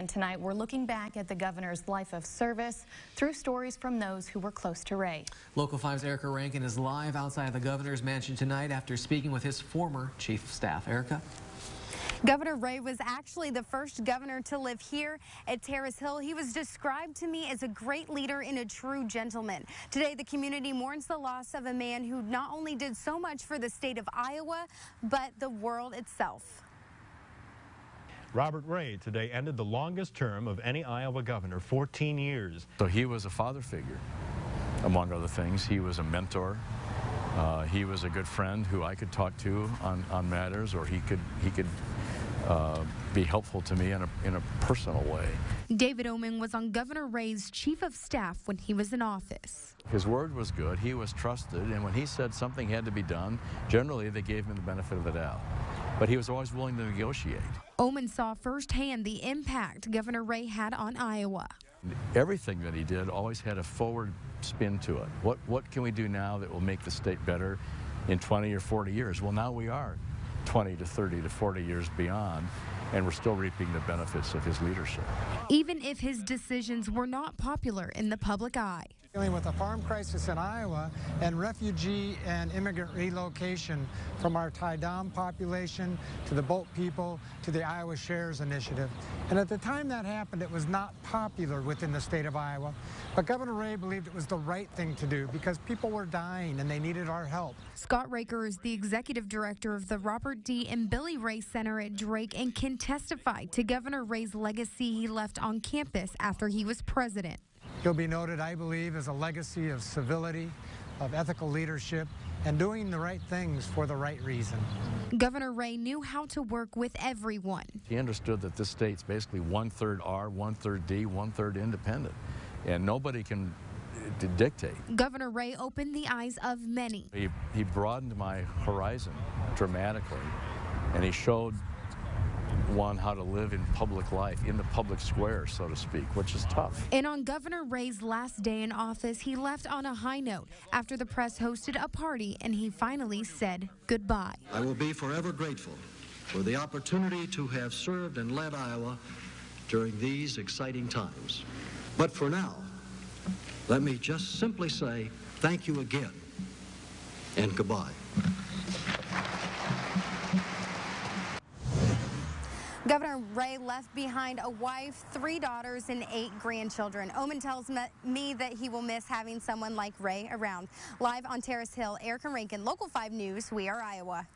And tonight we're looking back at the governor's life of service through stories from those who were close to Ray. Local 5's Erica Rankin is live outside of the governor's mansion tonight after speaking with his former chief of staff. Erica? Governor Ray was actually the first governor to live here at Terrace Hill. He was described to me as a great leader and a true gentleman. Today, the community mourns the loss of a man who not only did so much for the state of Iowa, but the world itself. Robert Ray today ended the longest term of any Iowa governor, 14 years. So he was a father figure, among other things. He was a mentor. Uh, he was a good friend who I could talk to on, on matters, or he could he could uh, be helpful to me in a, in a personal way. David Oman was on Governor Ray's chief of staff when he was in office. His word was good. He was trusted, and when he said something had to be done, generally they gave him the benefit of the doubt but he was always willing to negotiate. Oman saw firsthand the impact Governor Ray had on Iowa. Everything that he did always had a forward spin to it. What, what can we do now that will make the state better in 20 or 40 years? Well, now we are 20 to 30 to 40 years beyond, and we're still reaping the benefits of his leadership. Even if his decisions were not popular in the public eye. Dealing with a farm crisis in Iowa and refugee and immigrant relocation from our Tai Dam population to the Boat people to the Iowa Shares Initiative. And at the time that happened, it was not popular within the state of Iowa. But Governor Ray believed it was the right thing to do because people were dying and they needed our help. Scott Raecker is the executive director of the Robert D. and Billie Ray Center at Drake and can testify to Governor Ray's legacy he left on campus after he was president. He'll be noted, I believe, as a legacy of civility, of ethical leadership, and doing the right things for the right reason. Governor Ray knew how to work with everyone. He understood that this state's basically one third R, one third D, one third independent, and nobody can dictate. Governor Ray opened the eyes of many. He, he broadened my horizon dramatically, and he showed one how to live in public life, in the public square, so to speak, which is tough. And on Governor Ray's last day in office, he left on a high note after the press hosted a party and he finally said goodbye. I will be forever grateful for the opportunity to have served and led Iowa during these exciting times. But for now, let me just simply say thank you again and goodbye. Governor Ray left behind a wife, three daughters, and eight grandchildren. Oman tells me that he will miss having someone like Ray around. Live on Terrace Hill, Erica Rankin, Local 5 News, We Are Iowa.